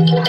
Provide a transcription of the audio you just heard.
Oh,